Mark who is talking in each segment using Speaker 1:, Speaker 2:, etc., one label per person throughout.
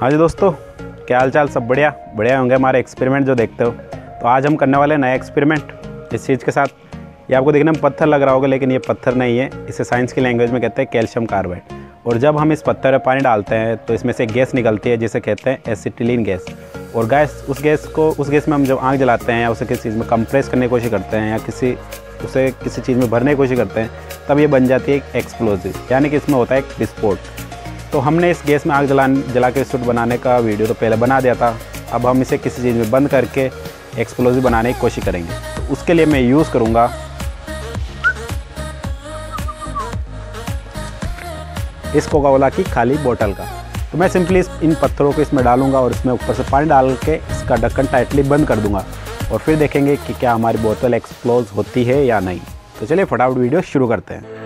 Speaker 1: हाँ जी दोस्तों, क्या हाल चाल सब बढ़िया? बढ़िया होंगे हमारे एक्सपेरिमेंट जो देखते हो। तो आज हम करने वाले हैं नया एक्सपेरिमेंट इस चीज़ के साथ। ये आपको देखने में पत्थर लग रहा होगा, लेकिन ये पत्थर नहीं है। इसे साइंस की लैंग्वेज में कहते हैं कैल्शियम कार्बाइड और जब हम इस पत्थर में पानी डालते हैं तो इसमें से गैस निकलती है, जिसे कहते हैं एसिटिलीन गैस और गैस उस गैस को, उस गैस में हम जब आँख जलाते हैं या उसे किसी चीज़ में कंप्रेस करने की कोशिश करते हैं या किसी, उसे किसी चीज़ में भरने की कोशिश करते हैं, तब ये बन जाती है एक एक्सप्लोजिव यानी कि इसमें होता है एक विस्फोट। तो हमने इस गैस में आग जला जला के सूट बनाने का वीडियो तो पहले बना दिया था। अब हम इसे किसी चीज़ में बंद करके एक्सप्लोजिव बनाने की कोशिश करेंगे। उसके लिए मैं यूज़ करूँगा। इस कोका कोला की खाली बोतल का। तो मैं सिंपली इन पत्थरों को इसमें डालूँगा और इसमें ऊपर से पानी डाल के इसका ढक्कन टाइटली बंद कर दूँगा। और फिर देखेंगे कि क्या हमारी बोतल एक्सप्लोज होती है या नहीं। तो चलिए फटाफट वीडियो शुरू करते हैं।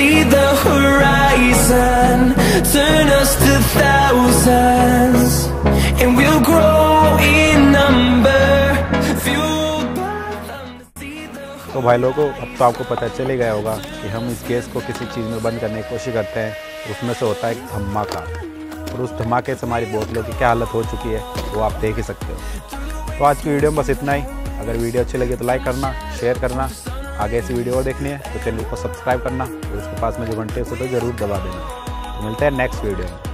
Speaker 2: see the horizon. Turn us to thousands, And we'll grow in number.
Speaker 1: तो भाई लोगों, अब तो आपको पता चले गया होगा कि हम इस गैस को किसी चीज़ में बंद करने की कोशिश करते हैं। उसमें से होता है एक धमाका। और उस धमाके से हमारी बोतलों की क्या हालत हो चुकी है, वो आप देख ही सकते हो। तो आज की वीडियो में बस इतना ही। अगर वीडियो अच्छी लगी तो लाइक करना, शेयर करना आगे ऐसी वीडियो और देखनी है तो चैनल को सब्सक्राइब करना और उसके पास में जो घंटे उसे तो ज़रूर दबा देना। मिलते हैं नेक्स्ट वीडियो में।